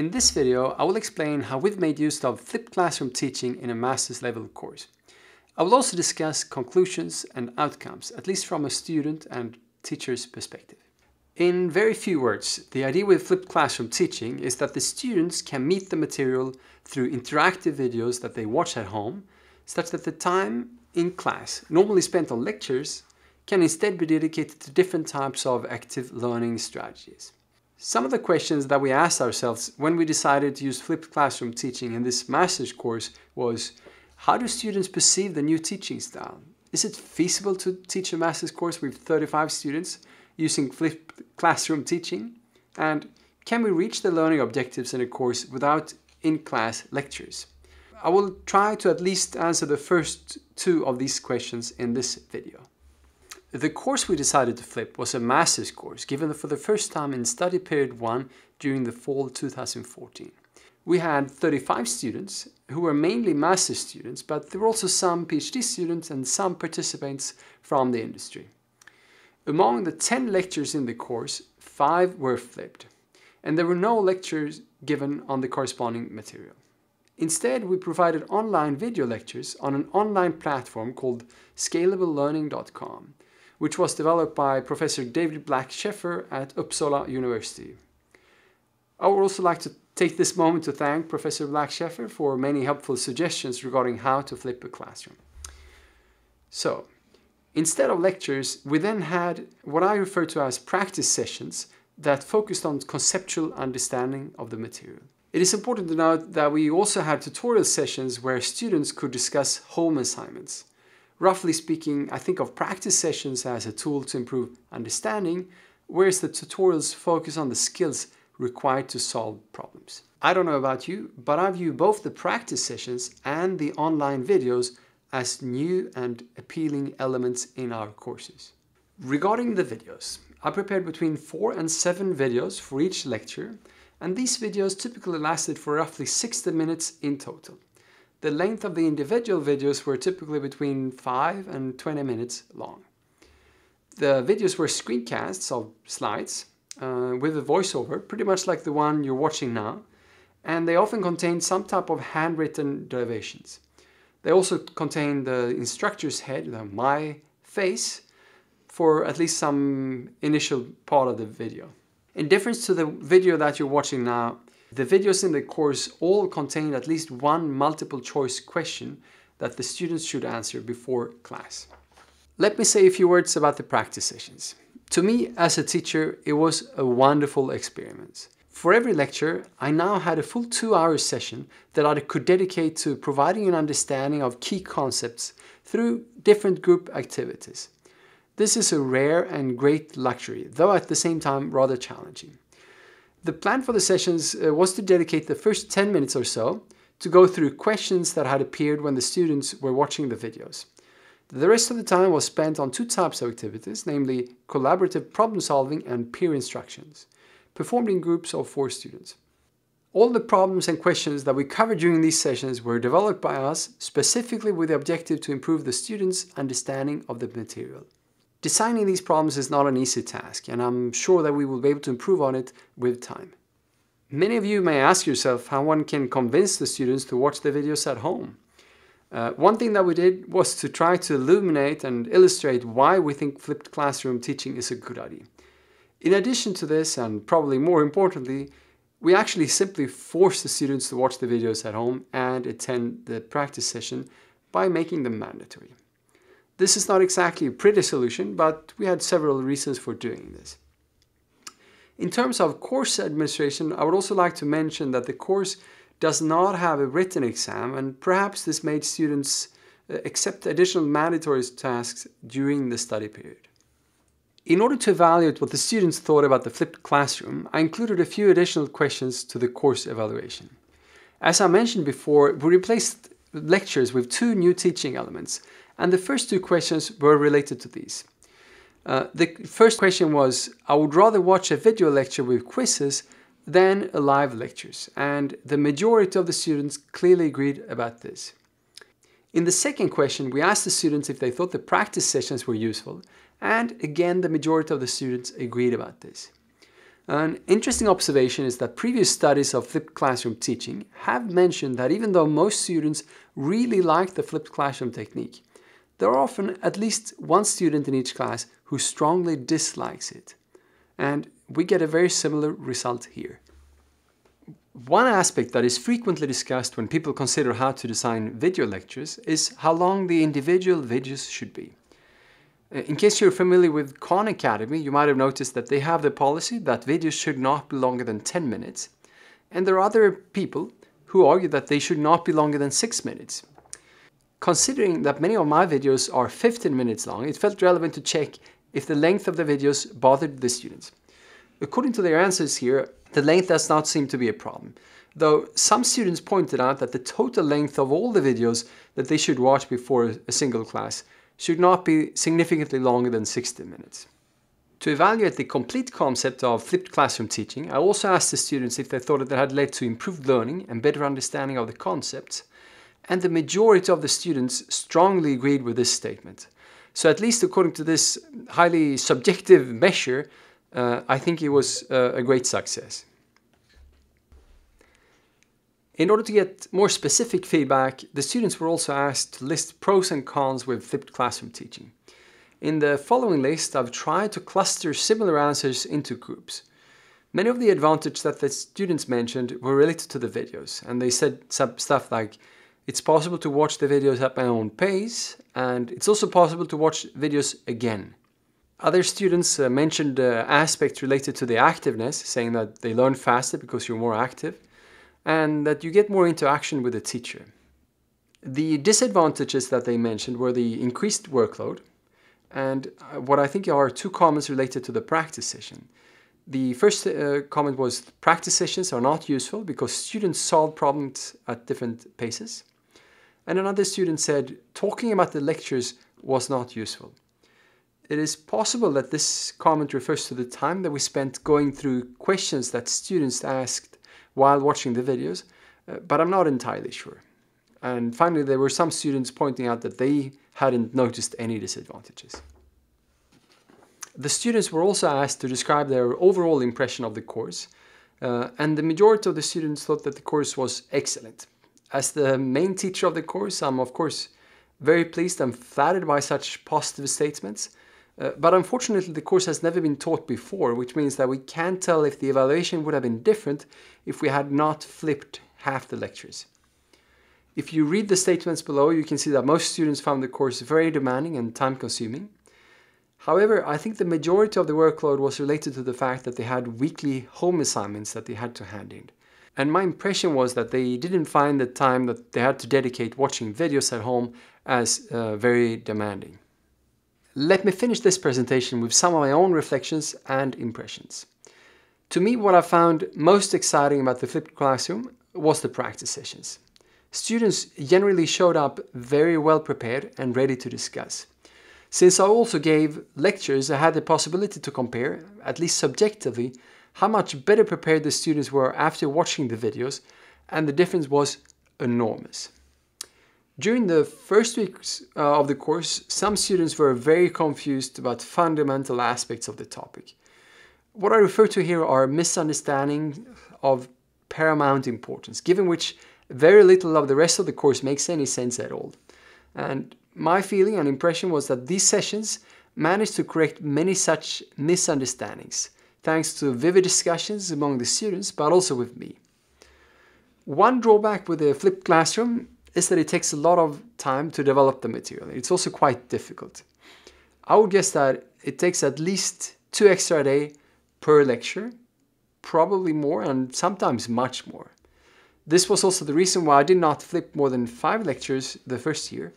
In this video, I will explain how we've made use of flipped classroom teaching in a master's level course. I will also discuss conclusions and outcomes, at least from a student and teacher's perspective. In very few words, the idea with flipped classroom teaching is that the students can meet the material through interactive videos that they watch at home, such that the time in class, normally spent on lectures, can instead be dedicated to different types of active learning strategies. Some of the questions that we asked ourselves when we decided to use flipped classroom teaching in this master's course was, how do students perceive the new teaching style? Is it feasible to teach a master's course with 35 students using flipped classroom teaching? And can we reach the learning objectives in a course without in-class lectures? I will try to at least answer the first two of these questions in this video. The course we decided to flip was a master's course given for the first time in study period 1 during the fall 2014. We had 35 students who were mainly master's students, but there were also some PhD students and some participants from the industry. Among the 10 lectures in the course, 5 were flipped, and there were no lectures given on the corresponding material. Instead, we provided online video lectures on an online platform called scalablelearning.com, which was developed by Professor David Black Schaffer at Uppsala University. I would also like to take this moment to thank Professor Black Schaffer for many helpful suggestions regarding how to flip a classroom. So, instead of lectures, we then had what I refer to as practice sessions that focused on conceptual understanding of the material. It is important to note that we also had tutorial sessions where students could discuss home assignments. Roughly speaking, I think of practice sessions as a tool to improve understanding, whereas the tutorials focus on the skills required to solve problems. I don't know about you, but I view both the practice sessions and the online videos as new and appealing elements in our courses. Regarding the videos, I prepared between four and seven videos for each lecture, and these videos typically lasted for roughly 60 minutes in total. The length of the individual videos were typically between 5 and 20 minutes long. The videos were screencasts of slides uh, with a voiceover, pretty much like the one you're watching now, and they often contained some type of handwritten derivations. They also contained the instructor's head, the my face, for at least some initial part of the video. In difference to the video that you're watching now, the videos in the course all contain at least one multiple choice question that the students should answer before class. Let me say a few words about the practice sessions. To me, as a teacher, it was a wonderful experience. For every lecture, I now had a full two-hour session that I could dedicate to providing an understanding of key concepts through different group activities. This is a rare and great luxury, though at the same time rather challenging. The plan for the sessions uh, was to dedicate the first 10 minutes or so to go through questions that had appeared when the students were watching the videos. The rest of the time was spent on two types of activities, namely collaborative problem solving and peer instructions, performed in groups of four students. All the problems and questions that we covered during these sessions were developed by us specifically with the objective to improve the students' understanding of the material. Designing these problems is not an easy task, and I'm sure that we will be able to improve on it with time. Many of you may ask yourself how one can convince the students to watch the videos at home. Uh, one thing that we did was to try to illuminate and illustrate why we think flipped classroom teaching is a good idea. In addition to this, and probably more importantly, we actually simply force the students to watch the videos at home and attend the practice session by making them mandatory. This is not exactly a pretty solution, but we had several reasons for doing this. In terms of course administration, I would also like to mention that the course does not have a written exam, and perhaps this made students uh, accept additional mandatory tasks during the study period. In order to evaluate what the students thought about the flipped classroom, I included a few additional questions to the course evaluation. As I mentioned before, we replaced lectures with two new teaching elements, and the first two questions were related to these. Uh, the first question was, I would rather watch a video lecture with quizzes than live lectures, and the majority of the students clearly agreed about this. In the second question, we asked the students if they thought the practice sessions were useful, and again the majority of the students agreed about this. An interesting observation is that previous studies of flipped classroom teaching have mentioned that even though most students really like the flipped classroom technique, there are often at least one student in each class who strongly dislikes it. And we get a very similar result here. One aspect that is frequently discussed when people consider how to design video lectures is how long the individual videos should be. Uh, in case you're familiar with Khan Academy, you might have noticed that they have the policy that videos should not be longer than 10 minutes. And there are other people who argue that they should not be longer than 6 minutes. Considering that many of my videos are 15 minutes long, it felt relevant to check if the length of the videos bothered the students. According to their answers here, the length does not seem to be a problem, though some students pointed out that the total length of all the videos that they should watch before a single class should not be significantly longer than 60 minutes. To evaluate the complete concept of flipped classroom teaching, I also asked the students if they thought that it had led to improved learning and better understanding of the concepts, and the majority of the students strongly agreed with this statement. So at least according to this highly subjective measure, uh, I think it was uh, a great success. In order to get more specific feedback, the students were also asked to list pros and cons with flipped classroom teaching. In the following list, I've tried to cluster similar answers into groups. Many of the advantages that the students mentioned were related to the videos, and they said some stuff like, it's possible to watch the videos at my own pace, and it's also possible to watch videos again. Other students uh, mentioned uh, aspects related to the activeness, saying that they learn faster because you're more active and that you get more interaction with the teacher. The disadvantages that they mentioned were the increased workload and uh, what I think are two comments related to the practice session. The first uh, comment was practice sessions are not useful because students solve problems at different paces. And another student said talking about the lectures was not useful. It is possible that this comment refers to the time that we spent going through questions that students asked while watching the videos, uh, but I'm not entirely sure. And finally, there were some students pointing out that they hadn't noticed any disadvantages. The students were also asked to describe their overall impression of the course, uh, and the majority of the students thought that the course was excellent. As the main teacher of the course, I'm of course very pleased and flattered by such positive statements, uh, but unfortunately, the course has never been taught before, which means that we can't tell if the evaluation would have been different if we had not flipped half the lectures. If you read the statements below, you can see that most students found the course very demanding and time consuming. However, I think the majority of the workload was related to the fact that they had weekly home assignments that they had to hand in. And my impression was that they didn't find the time that they had to dedicate watching videos at home as uh, very demanding. Let me finish this presentation with some of my own reflections and impressions. To me, what I found most exciting about the flipped classroom was the practice sessions. Students generally showed up very well prepared and ready to discuss. Since I also gave lectures, I had the possibility to compare, at least subjectively, how much better prepared the students were after watching the videos, and the difference was enormous. During the first weeks uh, of the course, some students were very confused about fundamental aspects of the topic. What I refer to here are misunderstandings of paramount importance, given which very little of the rest of the course makes any sense at all. And my feeling and impression was that these sessions managed to correct many such misunderstandings, thanks to vivid discussions among the students, but also with me. One drawback with the flipped classroom is that it takes a lot of time to develop the material. It's also quite difficult. I would guess that it takes at least two extra a day per lecture, probably more and sometimes much more. This was also the reason why I did not flip more than five lectures the first year.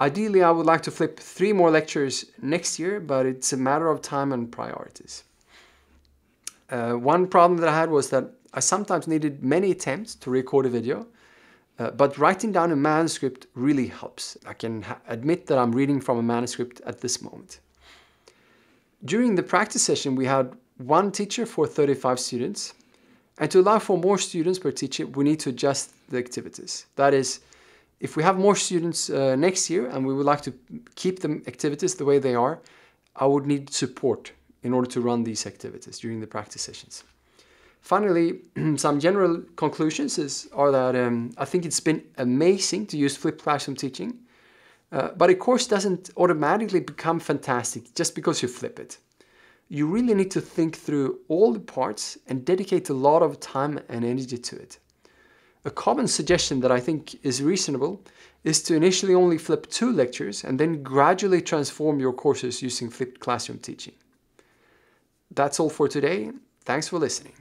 Ideally, I would like to flip three more lectures next year, but it's a matter of time and priorities. Uh, one problem that I had was that I sometimes needed many attempts to record a video, uh, but writing down a manuscript really helps. I can admit that I'm reading from a manuscript at this moment. During the practice session, we had one teacher for 35 students. And to allow for more students per teacher, we need to adjust the activities. That is, if we have more students uh, next year and we would like to keep the activities the way they are, I would need support in order to run these activities during the practice sessions. Finally, some general conclusions is, are that um, I think it's been amazing to use flipped classroom teaching, uh, but a course doesn't automatically become fantastic just because you flip it. You really need to think through all the parts and dedicate a lot of time and energy to it. A common suggestion that I think is reasonable is to initially only flip two lectures and then gradually transform your courses using flipped classroom teaching. That's all for today. Thanks for listening.